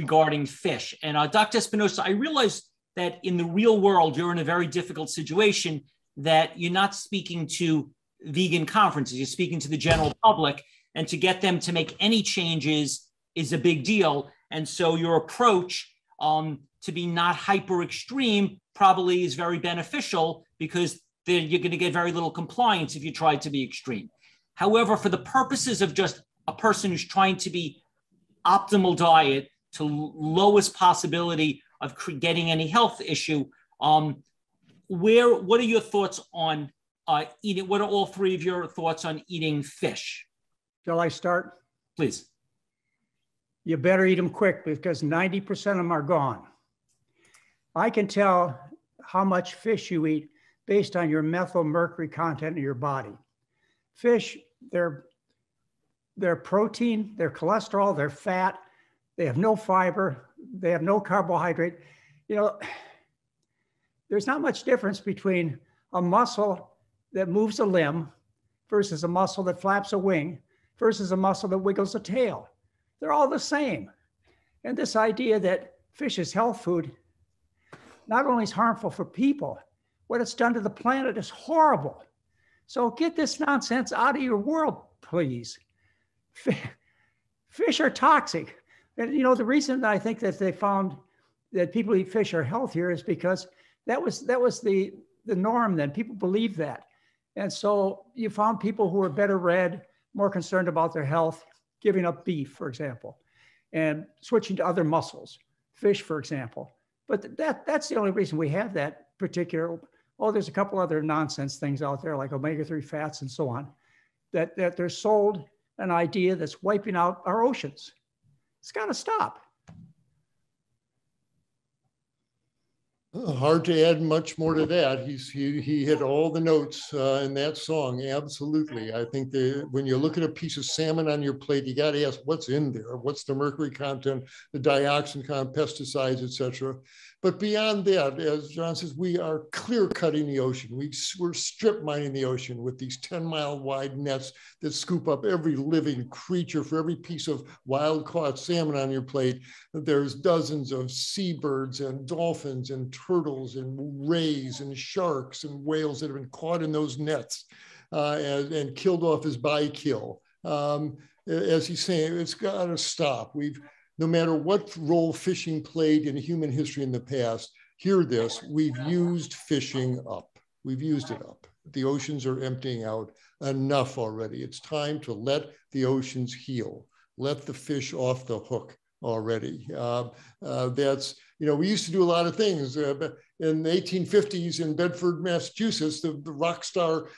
regarding fish. And uh, Dr. Espinosa, I realize that in the real world, you're in a very difficult situation that you're not speaking to vegan conferences, you're speaking to the general public. And to get them to make any changes is a big deal. And so your approach um, to be not hyper extreme probably is very beneficial because then you're going to get very little compliance if you try to be extreme. However, for the purposes of just a person who's trying to be optimal diet to lowest possibility of getting any health issue, um, where what are your thoughts on uh, eating? What are all three of your thoughts on eating fish? Shall I start? Please. You better eat them quick because 90% of them are gone. I can tell how much fish you eat based on your methyl mercury content in your body. Fish, they're, they're protein, they're cholesterol, they're fat, they have no fiber, they have no carbohydrate. You know, there's not much difference between a muscle that moves a limb versus a muscle that flaps a wing versus a muscle that wiggles a tail. They're all the same. And this idea that fish is health food not only is harmful for people, what it's done to the planet is horrible. So get this nonsense out of your world, please. Fish are toxic. And you know, the reason I think that they found that people eat fish are healthier is because that was that was the the norm then. People believed that. And so you found people who were better read, more concerned about their health, giving up beef, for example, and switching to other muscles, fish, for example. But that that's the only reason we have that particular. Oh, there's a couple other nonsense things out there like omega-3 fats and so on, that, that they're sold an idea that's wiping out our oceans. It's got to stop. Hard to add much more to that. He's he he hit all the notes uh, in that song. Absolutely, I think that when you look at a piece of salmon on your plate, you got to ask what's in there. What's the mercury content, the dioxin content, pesticides, etc. But beyond that, as John says, we are clear cutting the ocean. We, we're strip mining the ocean with these 10 mile wide nets that scoop up every living creature for every piece of wild caught salmon on your plate. There's dozens of seabirds and dolphins and turtles and rays and sharks and whales that have been caught in those nets uh, and, and, killed off as by kill. Um, as he's saying, it's got to stop. We've no matter what role fishing played in human history in the past, hear this, we've used fishing up. We've used it up. The oceans are emptying out enough already. It's time to let the oceans heal. Let the fish off the hook already. Uh, uh, that's, you know, we used to do a lot of things. Uh, in the 1850s in Bedford, Massachusetts, the, the rock star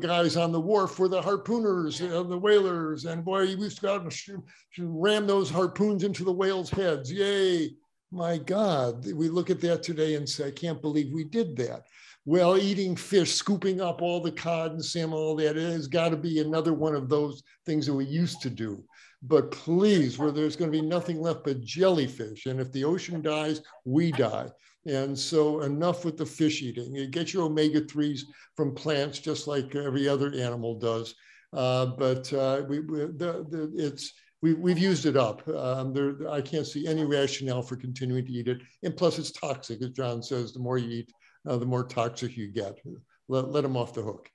guys on the wharf were the harpooners and the whalers. And boy, you used to go out and shoot, ram those harpoons into the whales' heads. Yay. My God, we look at that today and say, I can't believe we did that. Well, eating fish, scooping up all the cod and salmon, all that, it has got to be another one of those things that we used to do. But please, where there's going to be nothing left but jellyfish. And if the ocean dies, we die. And so enough with the fish eating. You get your omega-3s from plants just like every other animal does. Uh, but uh, we, we the, the, it's, we, we've used it up. Um, there, I can't see any rationale for continuing to eat it. And plus it's toxic, as John says, the more you eat, uh, the more toxic you get. Let, let them off the hook.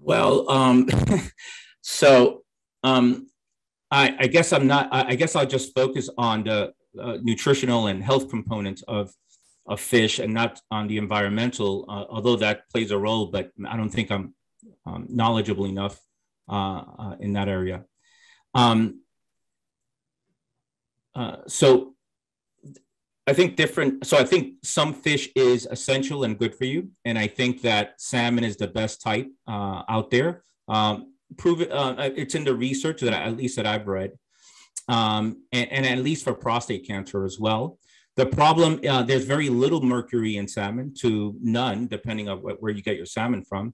Well, um, so um, I, I guess I'm not. I, I guess I'll just focus on the uh, nutritional and health components of of fish and not on the environmental. Uh, although that plays a role, but I don't think I'm um, knowledgeable enough uh, uh in that area. Um, uh, so I think different. So I think some fish is essential and good for you, and I think that salmon is the best type uh, out there. Um, prove it. Uh, it's in the research that at least that I've read, um, and, and, at least for prostate cancer as well. The problem uh, there's very little mercury in salmon to none, depending on where you get your salmon from.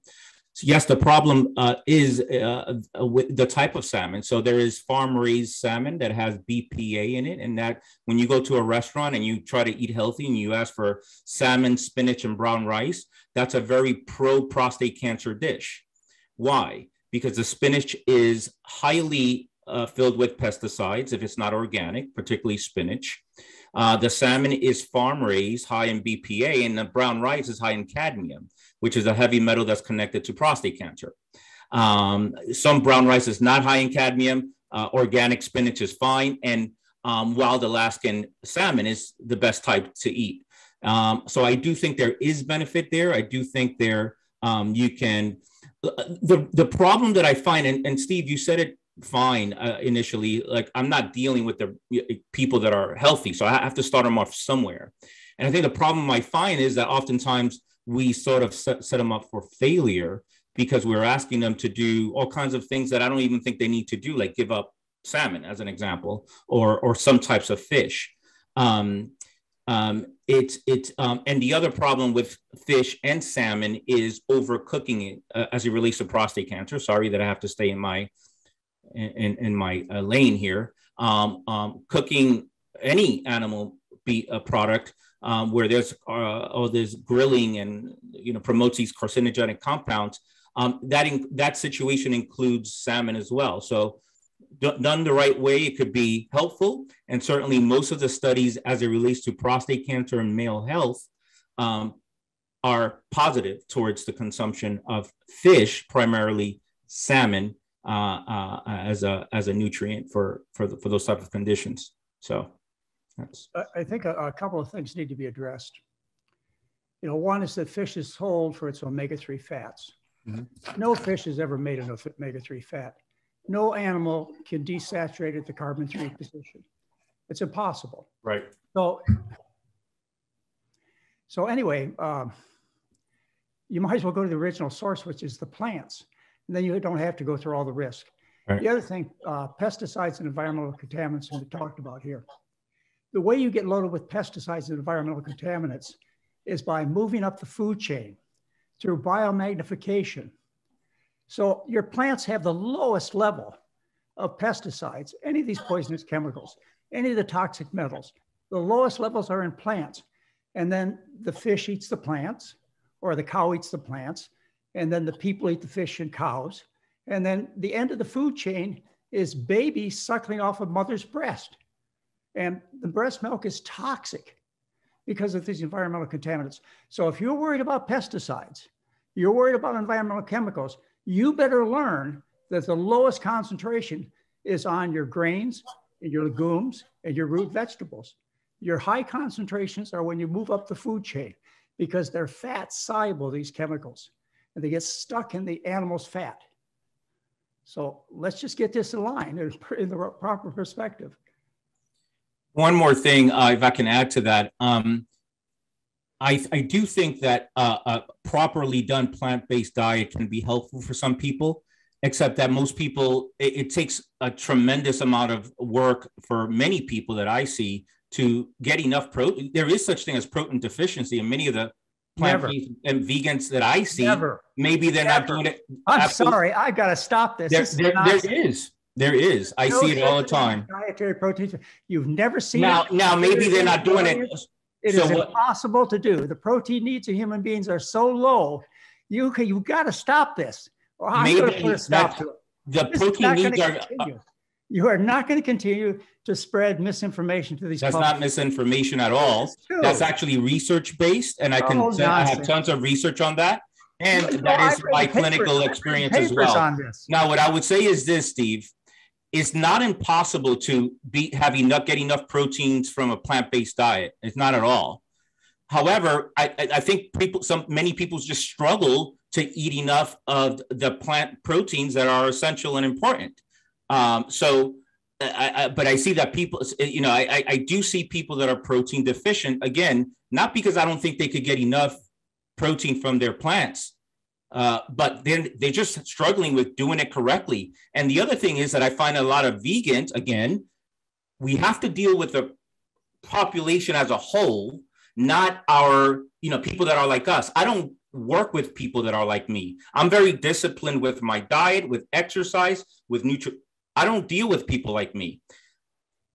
So yes, the problem uh, is uh, with the type of salmon. So there is farm raised salmon that has BPA in it, and that when you go to a restaurant and you try to eat healthy and you ask for salmon, spinach, and brown rice, that's a very pro prostate cancer dish. Why? because the spinach is highly uh, filled with pesticides if it's not organic, particularly spinach. Uh, the salmon is farm raised, high in BPA, and the brown rice is high in cadmium, which is a heavy metal that's connected to prostate cancer. Um, some brown rice is not high in cadmium. Uh, organic spinach is fine, and um, wild Alaskan salmon is the best type to eat. Um, so I do think there is benefit there. I do think there um, you can. The the problem that I find, and, and Steve, you said it fine uh, initially. Like I'm not dealing with the people that are healthy, so I have to start them off somewhere. And I think the problem I find is that oftentimes we sort of set, set them up for failure because we're asking them to do all kinds of things that I don't even think they need to do, like give up salmon as an example, or or some types of fish. Um, um, it's it's um, and the other problem with fish and salmon is overcooking it uh, as it relates to prostate cancer. Sorry that I have to stay in my in, in my uh, lane here. Um, um, cooking any animal be a product um, where there's uh, oh there's grilling and you know promotes these carcinogenic compounds. Um, that in, that situation includes salmon as well. So done the right way, it could be helpful. And certainly, most of the studies as it relates to prostate cancer and male health um, are positive towards the consumption of fish, primarily salmon, uh, uh, as a as a nutrient for for the, for those type of conditions. So, that's. I think a, a couple of things need to be addressed. You know, one is that fish is sold for its omega three fats. Mm-hmm. No fish has ever made an omega three fat no animal can desaturate at the carbon three position. It's impossible. Right. So, so anyway, um, you might as well go to the original source, which is the plants. And then you don't have to go through all the risk. Right. The other thing, uh, pesticides and environmental contaminants, we talked about here. The way you get loaded with pesticides and environmental contaminants is by moving up the food chain through biomagnification so your plants have the lowest level of pesticides, any of these poisonous chemicals, any of the toxic metals. The lowest levels are in plants. And then the fish eats the plants, or the cow eats the plants, and then the people eat the fish and cows. And then the end of the food chain is babies suckling off a mother's breast. And the breast milk is toxic because of these environmental contaminants. So if you're worried about pesticides, you're worried about environmental chemicals, you better learn that the lowest concentration is on your grains and your legumes and your root vegetables. Your high concentrations are when you move up the food chain because they're fat soluble, these chemicals, and they get stuck in the animal's fat. So let's just get this in line in the proper perspective. One more thing, uh, if I can add to that. Um, I, I do think that uh, a properly done plant based diet can be helpful for some people, except that most people, it, it, takes a tremendous amount of work for many people that I see to get enough protein. There is such thing as protein deficiency, and many of the plant and vegans that I see, Never. maybe they're Never. not doing it. I'm sorry, I got to stop this. There, this there, there is. There is. I no see it all the time. Dietary protein. You've never seen now. It. Now, maybe they're not doing it it so is what, impossible to do. The protein needs of human beings are so low. You can, you got to stop this. Or I'm going to put a stop to it. The this protein needs are. Uh, you are not going to continue to spread misinformation to these. That's public. not misinformation at all. That's actually research based, and I can oh, I have tons of research on that, and no, that is my papers, clinical experience as well. Now, what I would say is this, Steve it's not impossible to be have enough get enough proteins from a plant-based diet. It's not at all. However, I, I think people some many people just struggle to eat enough of the plant proteins that are essential and important. Um, so I, I, but I see that people, you know, I, I do see people that are protein deficient again, not because I don't think they could get enough protein from their plants, uh, but they're, they're just struggling with doing it correctly. And the other thing is that I find a lot of vegans, again, we have to deal with the population as a whole, not our, you know, people that are like us. I don't work with people that are like me. I'm very disciplined with my diet, with exercise, with nutrition. I don't deal with people like me.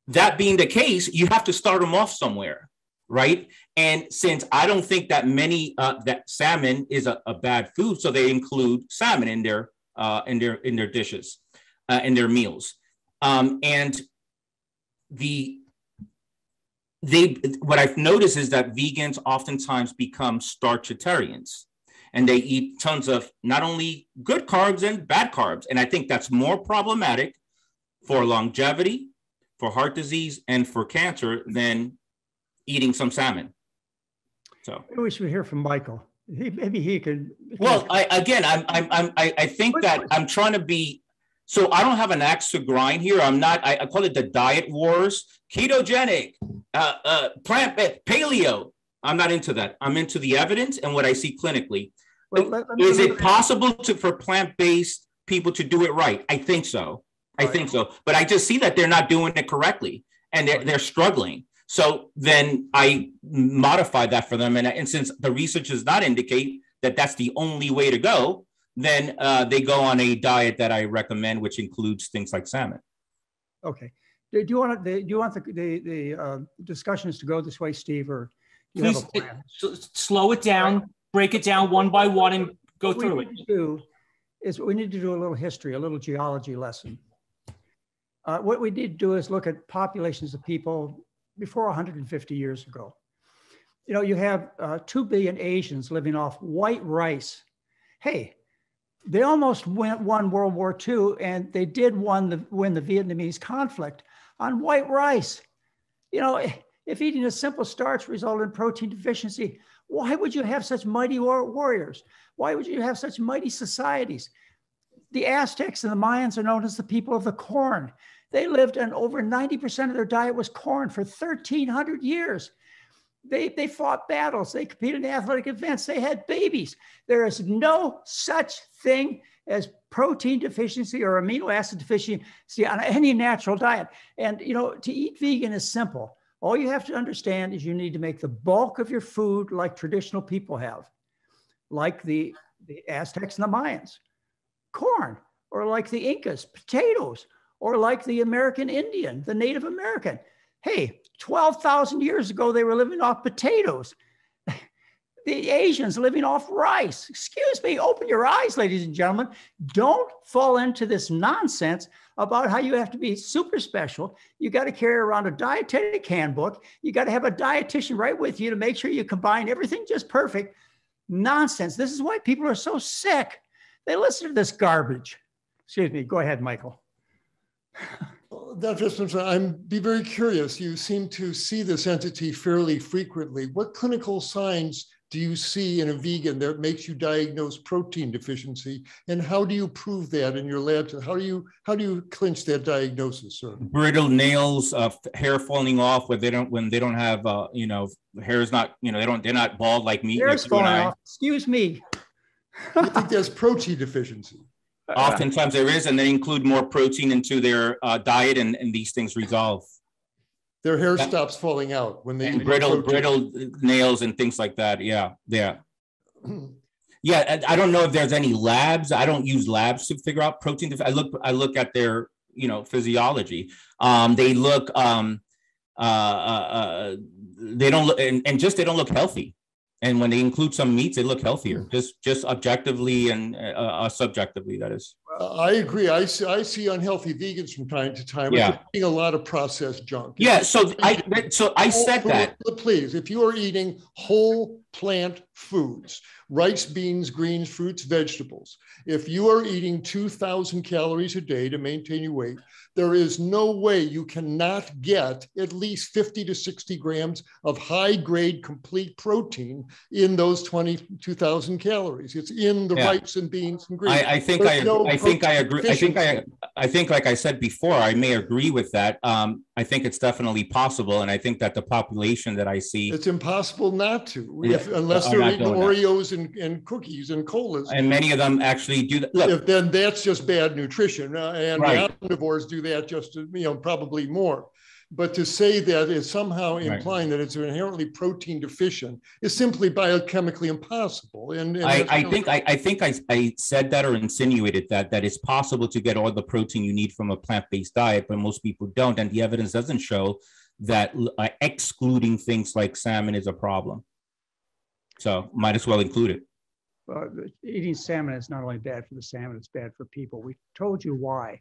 That being the case, you have to start them off somewhere right? And since I don't think that many uh, that salmon is a, a, bad food, so they include salmon in their uh, in their in their dishes, uh, in their meals. Um, and the they what I've noticed is that vegans oftentimes become starchitarians and they eat tons of not only good carbs and bad carbs. And I think that's more problematic for longevity, for heart disease, and for cancer than eating some salmon. So Maybe we should hear from Michael. He, maybe he could. well, I again, I'm, I'm, I'm I, I think that I'm trying to be. So I don't have an axe to grind here. I'm not. I, I call it the diet wars, ketogenic, uh, uh, plant paleo. I'm not into that. I'm into the evidence and what I see clinically. Well, let, let is it possible to for plant based people to do it right? I think so. I think so. But I just see that they're not doing it correctly and they're, they're struggling. So then I modify that for them. And, and since the research does not indicate that that's the only way to go, then uh, they go on a diet that I recommend, which includes things like salmon. Okay. Do you want the, do you want the the, the uh, discussions to go this way, Steve, or Please slow it down, break it down one by one, and go what through it. do is we need to do a little history, a little geology lesson. Uh, what we need to do is look at populations of people before 150 years ago. You know, you have uh, 2 billion Asians living off white rice. Hey, they almost went, won World War II and they did won the, win the Vietnamese conflict on white rice. You know, if eating a simple starch resulted in protein deficiency, why would you have such mighty war warriors? Why would you have such mighty societies? The Aztecs and the Mayans are known as the people of the corn. They lived and over 90% of their diet was corn for 1,300 years. They, they fought battles, they competed in athletic events, they had babies. There is no such thing as protein deficiency or amino acid deficiency on any natural diet. And you know, to eat vegan is simple. All you have to understand is you need to make the bulk of your food like traditional people have, like the, the Aztecs and the Mayans, corn, or like the Incas, potatoes, or like the American Indian, the Native American. Hey, 12,000 years ago, they were living off potatoes. the Asians living off rice. Excuse me, open your eyes, ladies and gentlemen. Don't fall into this nonsense about how you have to be super special. You got to carry around a dietetic handbook. You got to have a dietitian right with you to make sure you combine everything just perfect. Nonsense. This is why people are so sick. They listen to this garbage. Excuse me. Go ahead, Michael. Dr. Simpson, I'm be very curious. You seem to see this entity fairly frequently. What clinical signs do you see in a vegan that makes you diagnose protein deficiency, and how do you prove that in your lab? How do you how do you clinch that diagnosis, sir? Brittle nails, uh, hair falling off when they don't when they don't have uh, you know hair is not you know they don't they're not bald like me. Hair's falling off. Excuse me. I think there's protein deficiency. Oftentimes there is, and they include more protein into their uh, diet, and, and these things resolve. Their hair stops falling out when they brittle brittle nails and things like that. Yeah, yeah, yeah. I don't know if there's any labs. I don't use labs to figure out protein. I look I look at their you know physiology. Um, they look um, uh, uh, uh they don't look and, and just they don't look healthy and when they include some meats, they look healthier, just just objectively and uh, uh, subjectively. That is. I agree. I see, I see unhealthy vegans from time to time. Yeah. Eating a lot of processed junk. Yeah. So I so I said that. Please, if you are eating whole plant foods, rice, beans, greens, fruits, vegetables, if you are eating 2,000 calories a day to maintain your weight, there is no way you cannot get at least 50 to 60 grams of high grade complete protein in those 22,000 calories. It's in the yeah. rice and beans and greens. I, I think I, no I think I agree. I think I, I think, like I said before, I may agree with that. Um, I think it's definitely possible. And I think that the population that I see. It's impossible not to, yeah, unless they're eating Oreos and, and cookies and colas. And many of them actually do that. Look, if, then that's just bad nutrition. Uh, and right. omnivores do that just, you know, probably more. But to say that is somehow implying right. that it's inherently protein deficient is simply biochemically impossible. And, and I, I think I, I, think I, I said that or insinuated that that it's possible to get all the protein you need from a plant-based diet, but most people don't, and the evidence doesn't show that uh, excluding things like salmon is a problem. So might as well include it. Uh, eating salmon is not only bad for the salmon, it's bad for people. We told you why.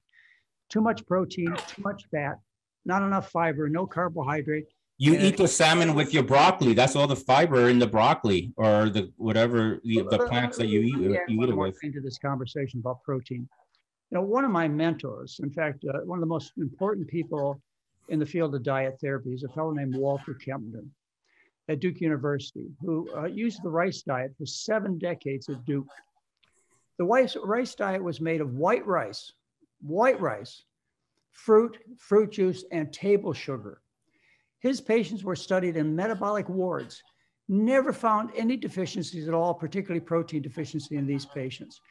too much protein, too much fat, not enough fiber, no carbohydrate. You eat the salmon with your broccoli. That's all the fiber in the broccoli or the whatever the, the plants that you eat me you eat it with. thing To this conversation about protein. You know, one of my mentors, in fact, uh, one of the most important people in the field of diet therapy is a fellow named Walter Kempner at Duke University, who uh, used the rice diet for seven decades at Duke. The rice, rice diet was made of white rice, white rice, fruit, fruit juice, and table sugar. His patients were studied in metabolic wards, never found any deficiencies at all, particularly protein deficiency in these patients.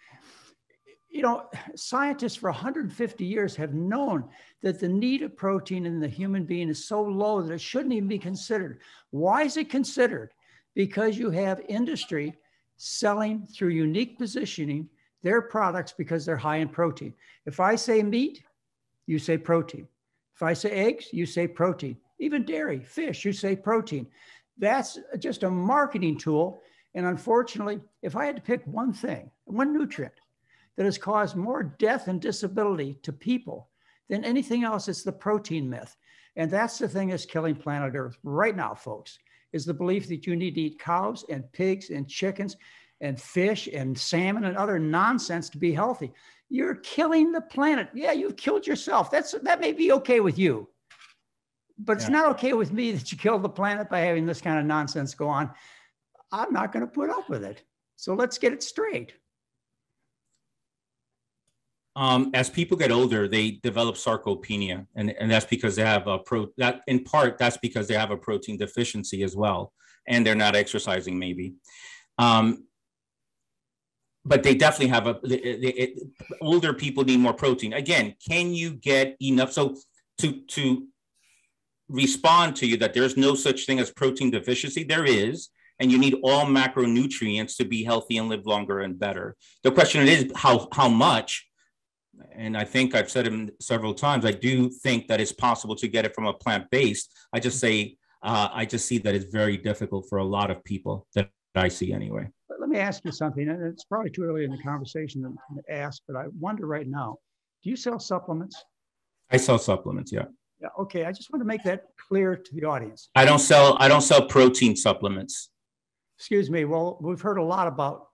You know, scientists for 150 years have known that the need of protein in the human being is so low that it shouldn't even be considered. Why is it considered? Because you have industry selling through unique positioning their products because they're high in protein. If I say meat, you say protein. If I say eggs, you say protein. Even dairy, fish, you say protein. That's just a marketing tool. And unfortunately, if I had to pick one thing, one nutrient that has caused more death and disability to people than anything else, it's the protein myth. And that's the thing that's killing planet Earth right now, folks, is the belief that you need to eat cows and pigs and chickens and fish and salmon and other nonsense to be healthy. You're killing the planet. Yeah, you've killed yourself. That's that may be okay with you. But it's Yeah. not okay with me that you killed the planet by having this kind of nonsense go on. I'm not going to put up with it. So let's get it straight. Um, as people get older, they develop sarcopenia, and, and that's because they have a pro. That in part, that's because they have a protein deficiency as well, and they're not exercising maybe. Um, but they definitely have a. the- the- it- older people need more protein. Again, can you get enough? So to to respond to you that there's no such thing as protein deficiency, there is, and you need all macronutrients to be healthy and live longer and better. The question is how how much and I think I've said it several times. I do think that it's possible to get it from a plant based. I just say uh, I just see that it's very difficult for a lot of people that I see anyway. But let me ask you something, and it's probably too early in the conversation to to ask, but I wonder right now, do you sell supplements? I sell supplements. Yeah, Yeah, okay. I just want to make that clear to the audience. I don't sell. I don't sell protein supplements. Excuse me. Well, we've heard a lot about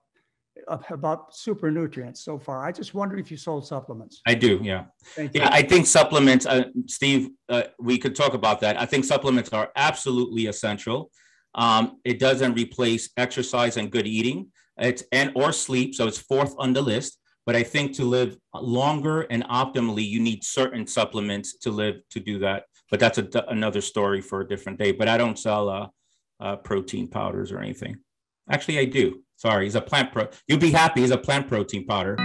about super nutrients so far. I just wondered if you sold supplements. I do. Yeah. Thank you. Yeah, I think supplements, uh, Steve, uh, we could talk about that. I think supplements are absolutely essential. Um, it doesn't replace exercise and good eating. It's and or sleep, so it's fourth on the list. But I think to live longer and optimally, you need certain supplements to live to do that. But that's a, another story for a different day. But I don't sell uh, uh, protein powders or anything. Actually, I do. Sorry, he's a plant pro. You'd be happy. He's a plant protein powder.